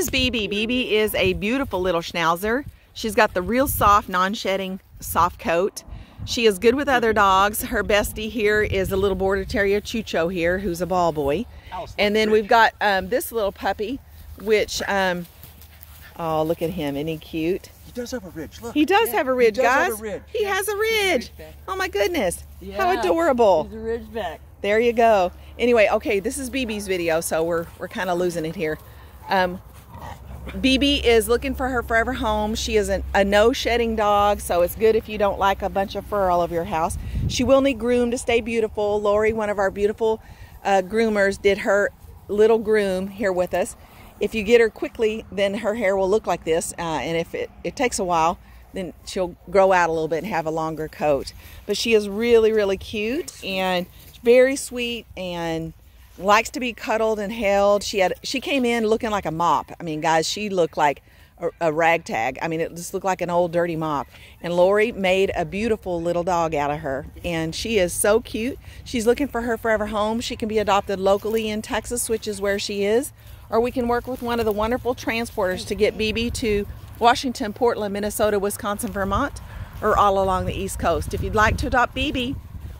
is Bebe. Bebe is a beautiful little schnauzer. She's got the real soft, non-shedding, soft coat. She is good with other dogs. Her bestie here is a little border terrier, Chucho here, who's a ball boy. And then we've got um, this little puppy, which, um, oh, look at him. Isn't he cute? He does have a ridge. Look. He does Yeah, have a ridge, he guys. Have a ridge. He has a ridge. Oh my goodness. How adorable. He's a ridgeback. There you go. Anyway, okay, this is Bebe's video, so we're we're kind of losing it here. Um, Bebe is looking for her forever home. She is an, a no shedding dog, so it's good if you don't like a bunch of fur all over your house. She will need groom to stay beautiful. Lori, one of our beautiful uh, groomers, did her little groom here with us. If you get her quickly, then her hair will look like this, uh, and if it, it takes a while, then she'll grow out a little bit and have a longer coat. But she is really, really cute and very sweet and likes to be cuddled and held. She had she came in looking like a mop. I mean, guys, she looked like a, a ragtag. I mean, it just looked like an old dirty mop. And Lori made a beautiful little dog out of her, and she is so cute. She's looking for her forever home. She can be adopted locally in Texas, which is where she is, or we can work with one of the wonderful transporters to get Bebe to Washington, Portland, Minnesota, Wisconsin, Vermont, or all along the East Coast. If you'd like to adopt Bebe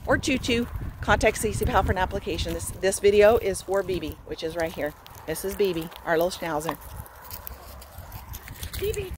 or Choo Choo, contact CCPAL for an application. This, this video is for Bebe, which is right here. This is Bebe, our little schnauzer. Bebe.